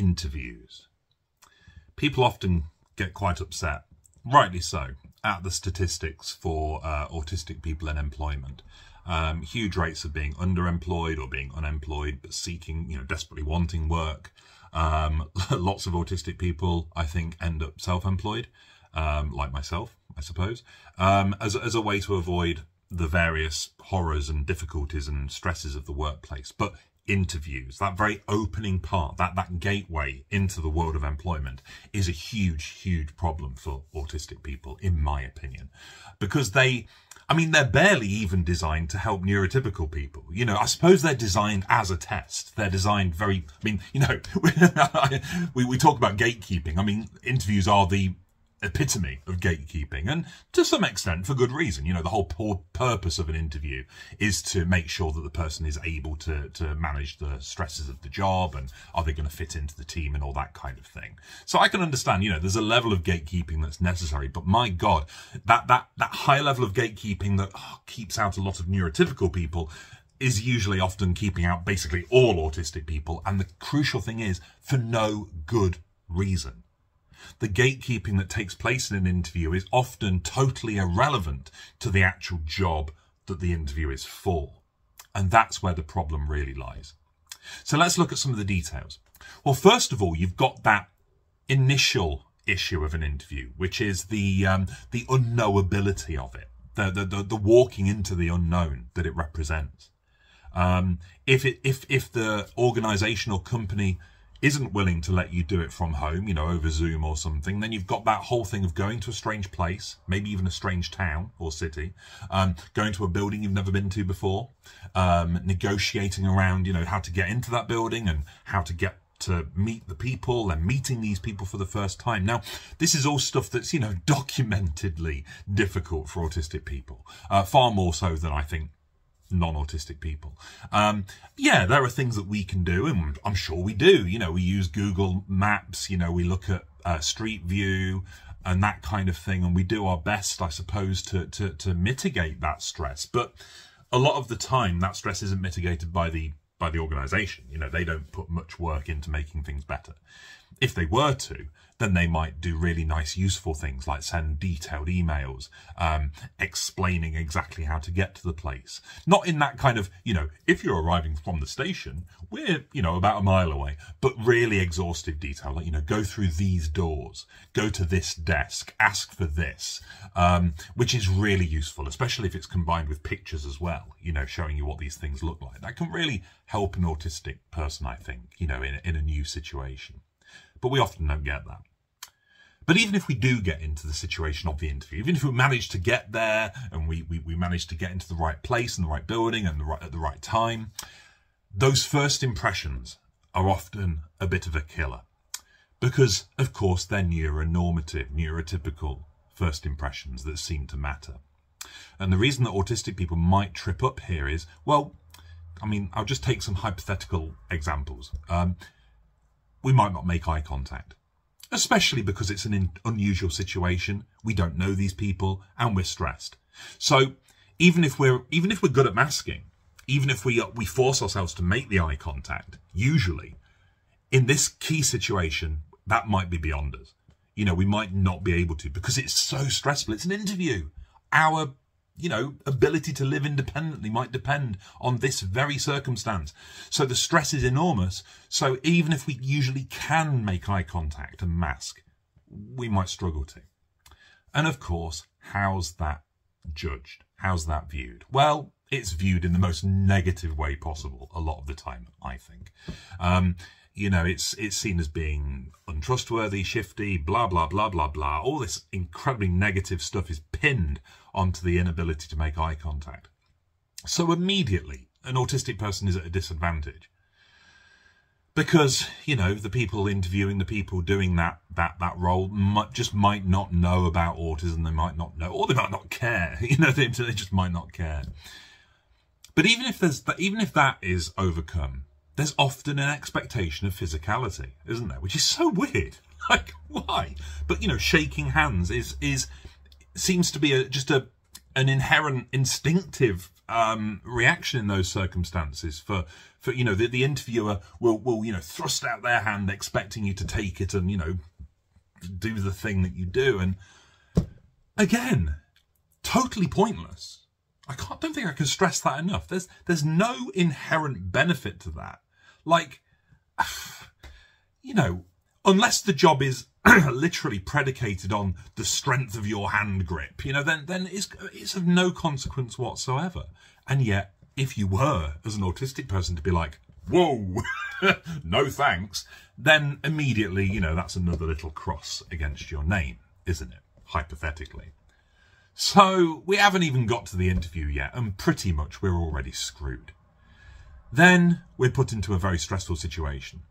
interviews. People often get quite upset, rightly so, at the statistics for uh, autistic people in employment. Um, huge rates of being underemployed or being unemployed, but seeking, you know, desperately wanting work. Um, lots of autistic people, I think, end up self-employed, um, like myself, I suppose, um, as, as a way to avoid the various horrors and difficulties and stresses of the workplace. But interviews, that very opening part, that, that gateway into the world of employment is a huge, huge problem for autistic people, in my opinion, because they, I mean, they're barely even designed to help neurotypical people. You know, I suppose they're designed as a test. They're designed very, I mean, you know, we, we talk about gatekeeping. I mean, interviews are the epitome of gatekeeping and to some extent for good reason. You know the whole poor purpose of an interview is to make sure that the person is able to to manage the stresses of the job and are they going to fit into the team and all that kind of thing. So i can understand you know there's a level of gatekeeping that's necessary but my god that that that high level of gatekeeping that oh, keeps out a lot of neurotypical people is usually often keeping out basically all autistic people. And the crucial thing is for no good reason the gatekeeping that takes place in an interview is often totally irrelevant to the actual job that the interview is for. And that's where the problem really lies. So let's look at some of the details. Well, first of all, you've got that initial issue of an interview, which is the um, the unknowability of it, the, the, the the walking into the unknown that it represents. Um, if it if if the organisation or company isn't willing to let you do it from home, you know, over Zoom or something, then you've got that whole thing of going to a strange place, maybe even a strange town or city, um, going to a building you've never been to before, um, negotiating around, you know, how to get into that building and how to get to meet the people and meeting these people for the first time. Now, this is all stuff that's, you know, documentedly difficult for autistic people, uh, far more so than I think non-autistic people. Um, yeah, there are things that we can do, and I'm sure we do. You know, we use Google Maps. You know, we look at uh, Street View and that kind of thing, and we do our best, I suppose, to to to mitigate that stress. But a lot of the time, that stress isn't mitigated by the by the organisation. You know, they don't put much work into making things better. If they were to, then they might do really nice, useful things like send detailed emails, um, explaining exactly how to get to the place. Not in that kind of, you know, if you're arriving from the station, we're, you know, about a mile away, but really exhaustive detail. Like, you know, go through these doors, go to this desk, ask for this, um, which is really useful, especially if it's combined with pictures as well, you know, showing you what these things look like. That can really help an autistic person, I think, you know, in, in a new situation. But we often don't get that. But even if we do get into the situation of the interview, even if we manage to get there and we, we, we manage to get into the right place and the right building and the right, at the right time, those first impressions are often a bit of a killer. Because, of course, they're neuronormative, neurotypical first impressions that seem to matter. And the reason that autistic people might trip up here is, well, I mean, I'll just take some hypothetical examples. Um, we might not make eye contact especially because it's an unusual situation. We don't know these people and we're stressed. So even if we're, even if we're good at masking, even if we, we force ourselves to make the eye contact, usually in this key situation, that might be beyond us. You know, we might not be able to because it's so stressful. It's an interview. Our you know, ability to live independently might depend on this very circumstance. So the stress is enormous. So even if we usually can make eye contact and mask, we might struggle to. And of course, how's that judged? How's that viewed? Well, it's viewed in the most negative way possible a lot of the time, I think. Um, you know, it's it's seen as being untrustworthy, shifty, blah blah blah blah blah. All this incredibly negative stuff is pinned onto the inability to make eye contact. So immediately, an autistic person is at a disadvantage because you know the people interviewing the people doing that that that role might, just might not know about autism they might not know or they might not care you know they, they just might not care but even if there's even if that is overcome there's often an expectation of physicality, isn't there? Which is so weird. Like, why? But you know, shaking hands is is seems to be a, just a an inherent instinctive um, reaction in those circumstances for for you know the, the interviewer will will you know thrust out their hand expecting you to take it and you know do the thing that you do and again totally pointless i can't don't think i can stress that enough there's there's no inherent benefit to that like you know unless the job is literally predicated on the strength of your hand grip, you know, then then it's it's of no consequence whatsoever. And yet, if you were as an autistic person to be like, whoa, no thanks, then immediately, you know, that's another little cross against your name, isn't it? Hypothetically. So we haven't even got to the interview yet, and pretty much we're already screwed. Then we're put into a very stressful situation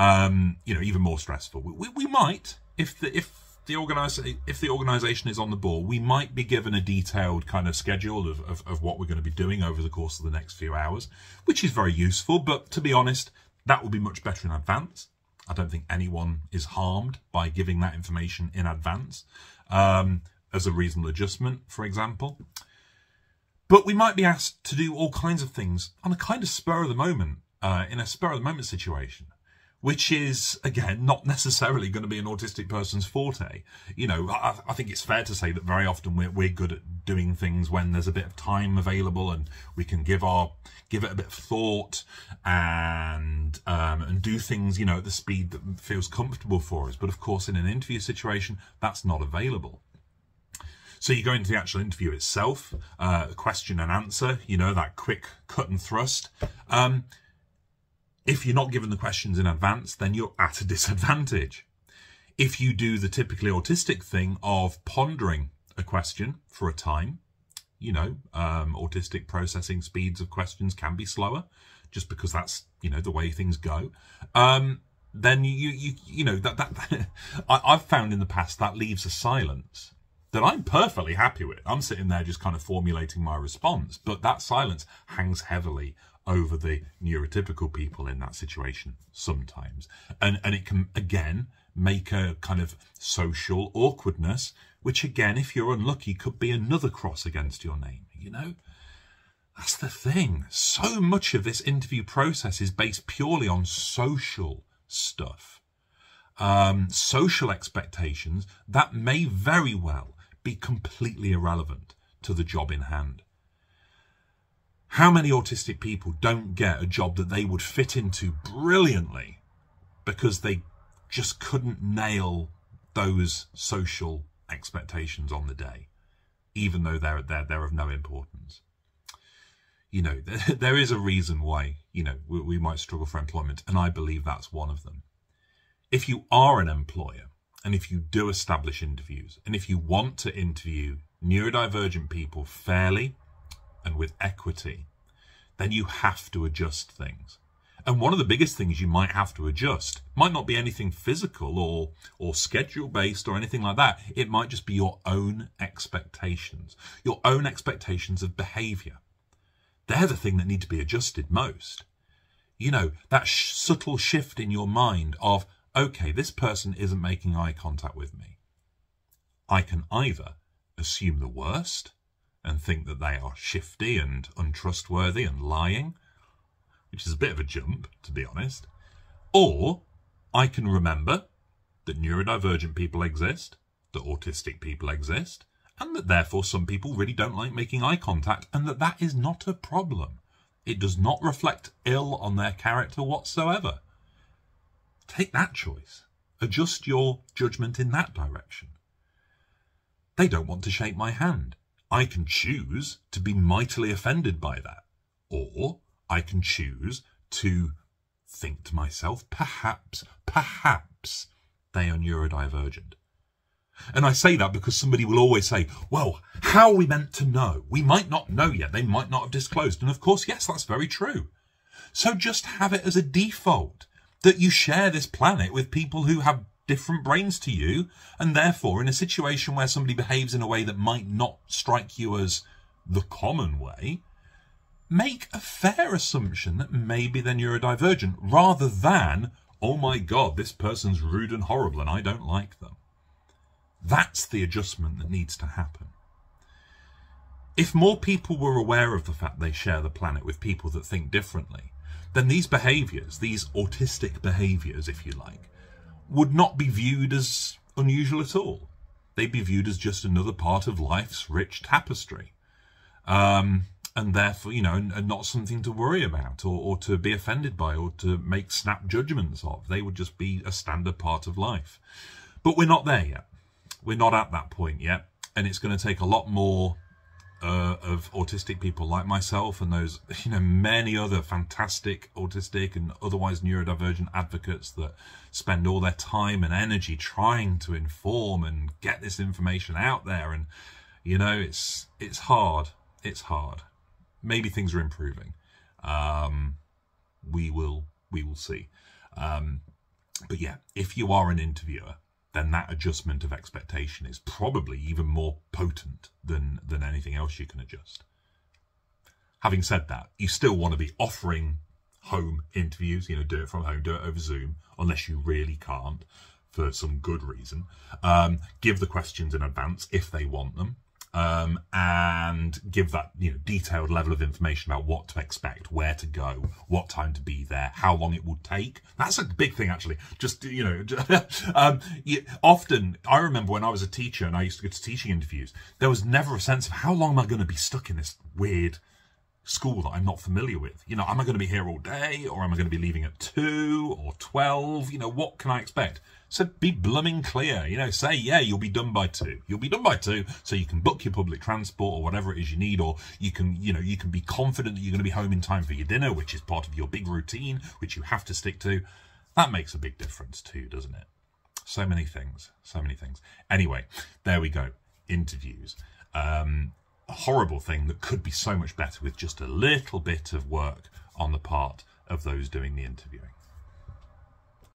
um, you know, even more stressful. We, we might, if the if the organization if the organization is on the ball, we might be given a detailed kind of schedule of, of, of what we're going to be doing over the course of the next few hours, which is very useful. But to be honest, that will be much better in advance. I don't think anyone is harmed by giving that information in advance um, as a reasonable adjustment, for example. But we might be asked to do all kinds of things on a kind of spur of the moment, uh, in a spur of the moment situation which is again not necessarily going to be an autistic person's forte. You know, I, I, think it's fair to say that very often we're we're good at doing things when there's a bit of time available and we can give our give it a bit of thought and um, and do things you know at the speed that feels comfortable for us. But of course, in an interview situation, that's not available. So you go into the actual interview itself, uh, question and answer, you know, that quick cut and thrust. Um, if you're not given the questions in advance, then you're at a disadvantage. If you do the typically autistic thing of pondering a question for a time, you know, um, autistic processing speeds of questions can be slower just because that's, you know, the way things go. Um, then you, you, you know, that, that, I, I've found in the past that leaves a silence that I'm perfectly happy with. I'm sitting there just kind of formulating my response, but that silence hangs heavily over the neurotypical people in that situation sometimes. And, and it can, again, make a kind of social awkwardness, which again, if you're unlucky, could be another cross against your name, you know? That's the thing. So much of this interview process is based purely on social stuff. Um, social expectations that may very well be completely irrelevant to the job in hand. How many autistic people don't get a job that they would fit into brilliantly because they just couldn't nail those social expectations on the day, even though they're, they're, they're of no importance? You know, there, there is a reason why, you know, we, we might struggle for employment, and I believe that's one of them. If you are an employer, and if you do establish interviews, and if you want to interview neurodivergent people fairly and with equity, then you have to adjust things. And one of the biggest things you might have to adjust might not be anything physical or, or schedule based or anything like that. It might just be your own expectations, your own expectations of behavior. They're the thing that need to be adjusted most. You know, that sh subtle shift in your mind of, okay, this person isn't making eye contact with me. I can either assume the worst and think that they are shifty and untrustworthy and lying, which is a bit of a jump, to be honest. Or I can remember that neurodivergent people exist, that autistic people exist, and that therefore some people really don't like making eye contact, and that that is not a problem. It does not reflect ill on their character whatsoever. Take that choice. Adjust your judgment in that direction. They don't want to shake my hand. I can choose to be mightily offended by that. Or I can choose to think to myself, perhaps, perhaps they are neurodivergent. And I say that because somebody will always say, well, how are we meant to know? We might not know yet. They might not have disclosed. And of course, yes, that's very true. So just have it as a default that you share this planet with people who have different brains to you, and therefore, in a situation where somebody behaves in a way that might not strike you as the common way, make a fair assumption that maybe they're neurodivergent rather than, oh my god, this person's rude and horrible and I don't like them. That's the adjustment that needs to happen. If more people were aware of the fact they share the planet with people that think differently, then these behaviors, these autistic behaviors, if you like, would not be viewed as unusual at all. They'd be viewed as just another part of life's rich tapestry. Um, and therefore, you know, and, not something to worry about or, or to be offended by or to make snap judgments of. They would just be a standard part of life. But we're not there yet. We're not at that point yet. And it's going to take a lot more uh, of autistic people like myself and those, you know, many other fantastic autistic and otherwise neurodivergent advocates that spend all their time and energy trying to inform and get this information out there. And, you know, it's, it's hard. It's hard. Maybe things are improving. Um, we will, we will see. Um, but yeah, if you are an interviewer, then that adjustment of expectation is probably even more potent than, than anything else you can adjust. Having said that, you still want to be offering home interviews, you know, do it from home, do it over Zoom, unless you really can't for some good reason. Um, give the questions in advance if they want them um, and give that you know detailed level of information about what to expect, where to go, what time to be there, how long it will take. That's a big thing, actually. Just you know, um, often I remember when I was a teacher and I used to go to teaching interviews, there was never a sense of how long am I going to be stuck in this weird school that I'm not familiar with. You know, am I going to be here all day or am I going to be leaving at 2 or 12? You know, what can I expect? So be blooming clear, you know, say, yeah, you'll be done by 2. You'll be done by 2 so you can book your public transport or whatever it is you need or you can, you know, you can be confident that you're going to be home in time for your dinner, which is part of your big routine, which you have to stick to. That makes a big difference too, doesn't it? So many things, so many things. Anyway, there we go. Interviews. Um, a horrible thing that could be so much better with just a little bit of work on the part of those doing the interviewing.